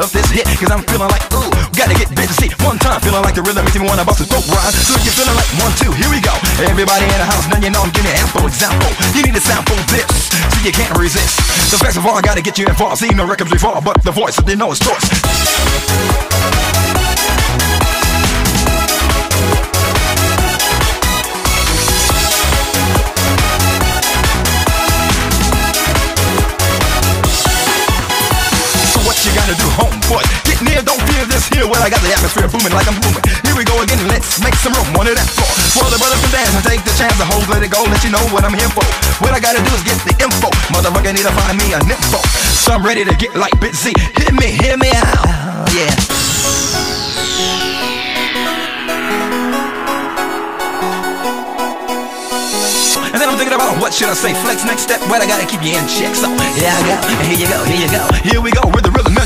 of this hit, cause I'm feeling like, ooh, gotta get busy. One time, feeling like the rhythm makes me wanna bust a dope rhyme. So if you're feeling like one, two, here we go. Everybody in the house, now you know I'm giving an ample example. You need a sample this, so you can't resist. The all, I gotta get you involved. See no records before, but the voice, so they know it's choice. Gotta do, homeboy. Get near, don't fear this here. Well, I got the atmosphere booming like I'm booming. Here we go again, let's make some room. One of that floor. For the brothers can dance and take the chance. The hoes let it go, let you know what I'm here for. What I gotta do is get the info. Motherfucker need to find me a nympho. So I'm ready to get like busy. Hit me, hear me out. Yeah. And then I'm thinking about what should I say? Flex next step, well I gotta keep you in check. So here I go, here you go, here you go, here we go. We're the rhythm